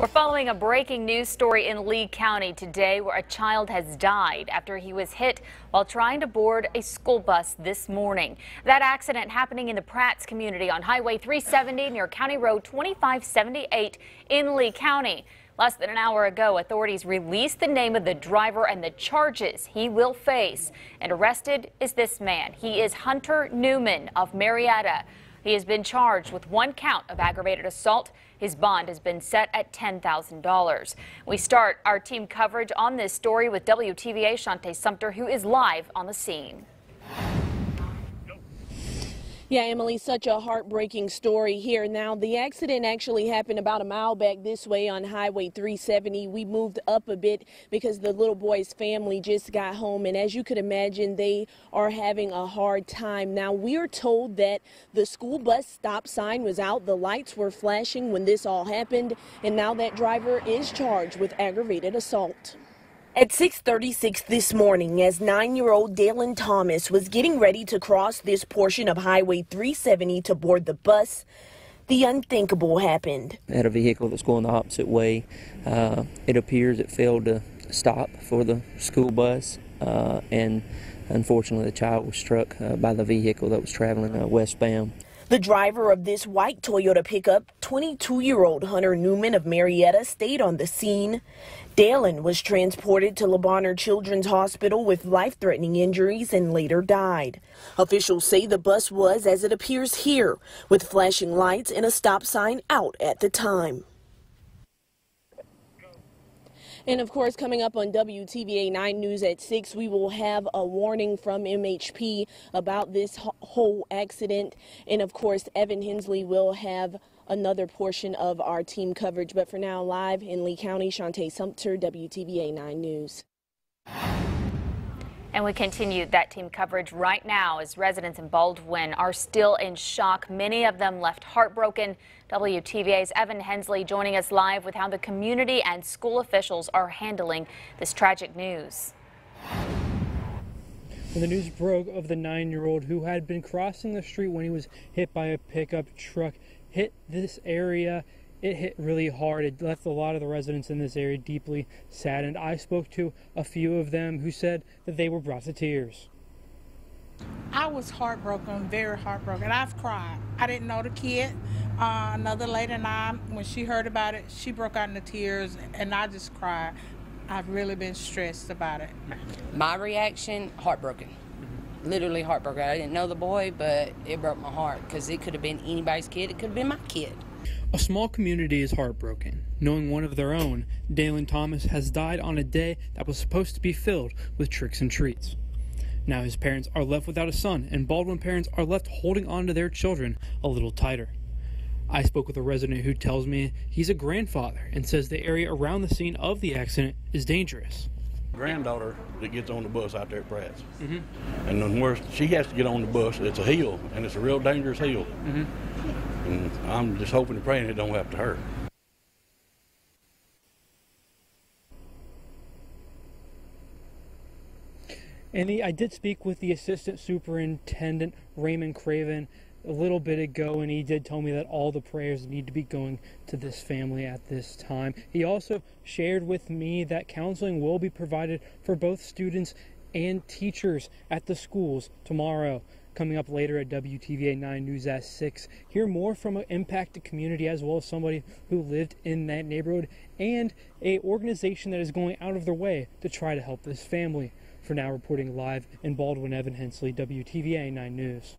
We're following a breaking news story in Lee County today where a child has died after he was hit while trying to board a school bus this morning. That accident happening in the Pratts community on Highway 370 near County Road 2578 in Lee County. Less than an hour ago, authorities released the name of the driver and the charges he will face. And arrested is this man. He is Hunter Newman of Marietta. He has been charged with one count of aggravated assault. His bond has been set at $10,000. We start our team coverage on this story with WTVA Shante Sumter, who is live on the scene. Yeah, Emily, such a heartbreaking story here. Now, the accident actually happened about a mile back this way on Highway 370. We moved up a bit because the little boy's family just got home, and as you could imagine, they are having a hard time. Now, we are told that the school bus stop sign was out, the lights were flashing when this all happened, and now that driver is charged with aggravated assault. At 6:36 this morning, as 9-year-old Dalen Thomas was getting ready to cross this portion of Highway 370 to board the bus, the unthinkable happened. Had a vehicle that's going the opposite way. Uh, it appears it failed to stop for the school bus, uh, and unfortunately, the child was struck uh, by the vehicle that was traveling uh, westbound. The driver of this white Toyota pickup, 22 year old Hunter Newman of Marietta, stayed on the scene. Dalen was transported to Le Bonheur Children's Hospital with life threatening injuries and later died. Officials say the bus was, as it appears here, with flashing lights and a stop sign out at the time. And of course, coming up on WTVA 9 News at 6, we will have a warning from MHP about this whole accident. And of course, Evan Hensley will have another portion of our team coverage. But for now, live in Lee County, Shante Sumter, WTVA 9 News. And we continue that team coverage right now as residents in Baldwyn are still in shock. Many of them left heartbroken. WTVA's Evan Hensley joining us live with how the community and school officials are handling this tragic news. When the news broke of the nine-year-old who had been crossing the street when he was hit by a pickup truck, hit this area it hit really hard. It left a lot of the residents in this area deeply saddened. I spoke to a few of them who said that they were brought to tears. I was heartbroken, very heartbroken. I've cried. I didn't know the kid. Uh, another lady and I, when she heard about it, she broke out into tears, and I just cried. I've really been stressed about it. My reaction, heartbroken. Literally heartbroken. I didn't know the boy, but it broke my heart because it could have been anybody's kid. It could have been my kid. A small community is heartbroken, knowing one of their own, Dalen Thomas, has died on a day that was supposed to be filled with tricks and treats. Now his parents are left without a son, and Baldwyn parents are left holding on to their children a little tighter. I spoke with a resident who tells me he's a grandfather and says the area around the scene of the accident is dangerous. Granddaughter that gets on the bus out there at Pratt's, mm-hmm. and then where she has to get on the bus, it's a hill, and it's a real dangerous hill. Mm-hmm. And I'm just hoping and praying it don't have to hurt. And I did speak with the assistant superintendent, Raymond Craven, a little bit ago, and he did tell me that all the prayers need to be going to this family at this time. He also shared with me that counseling will be provided for both students and teachers at the schools tomorrow. Coming up later at WTVA 9 News at 6. Hear more from an impacted community as well as somebody who lived in that neighborhood and a organization that is going out of their way to try to help this family. For now, reporting live in Baldwyn, Evan Hensley, WTVA 9 News.